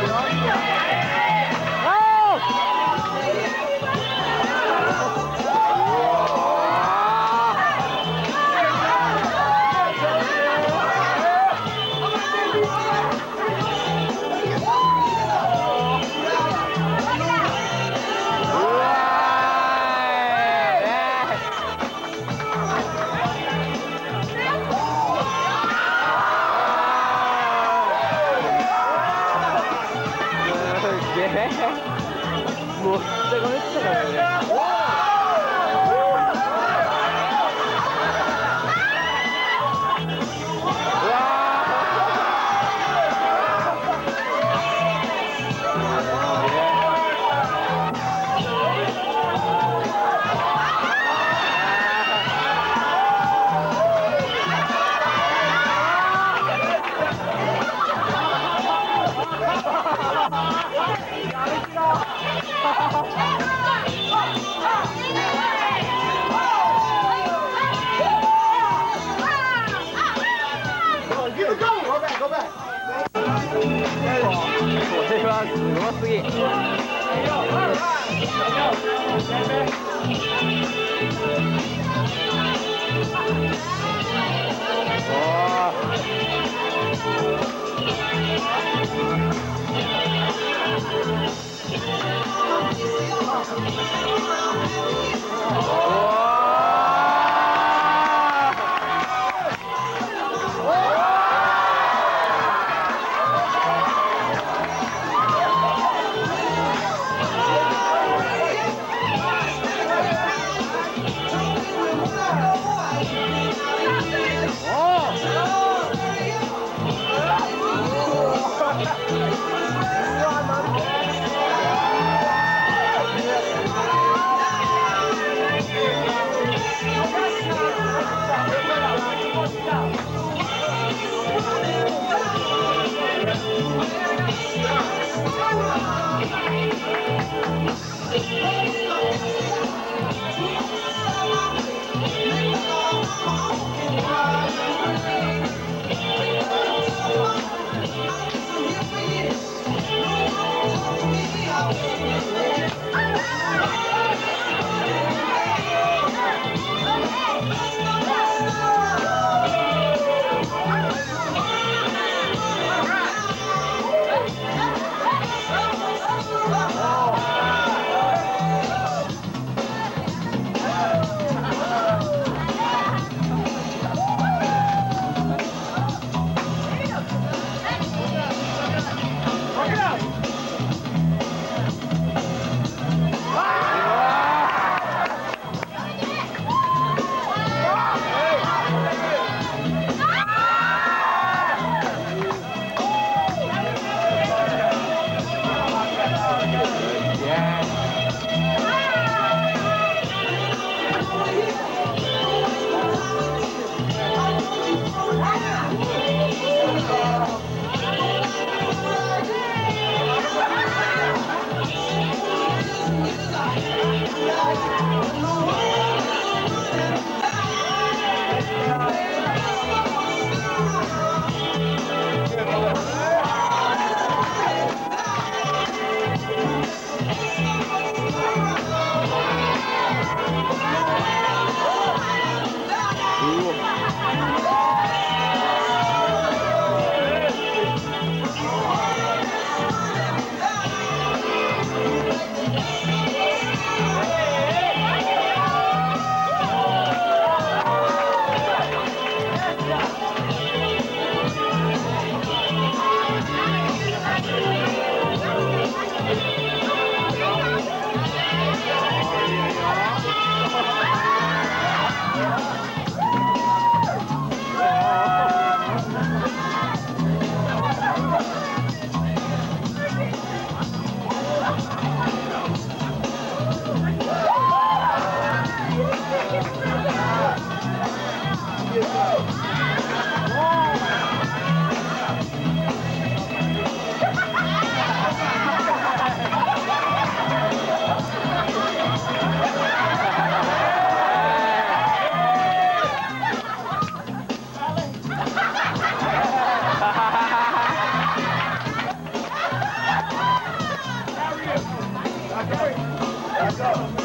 Olha, olha. Yeah. Go, go, go, go, go Thank you. Let's go.